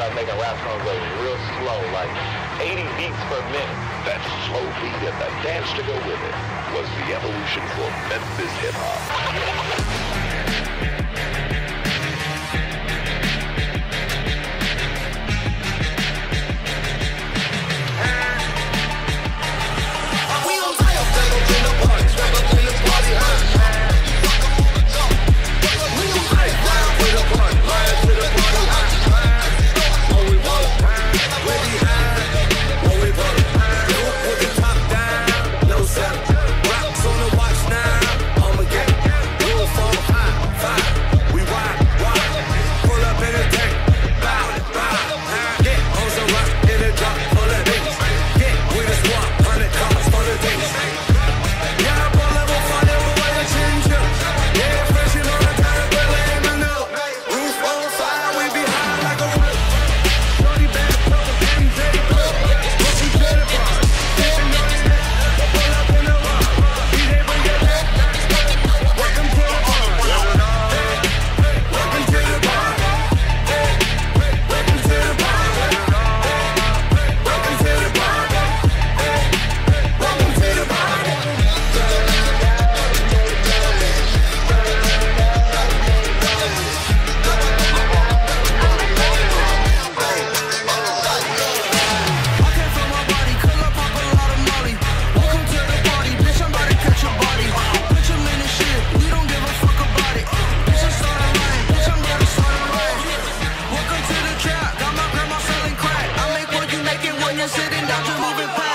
start making rap songs go real slow, like 80 beats per minute. That slow beat and the dance to go with it was the evolution for Memphis hip hop. when you're sitting down, you're moving fast.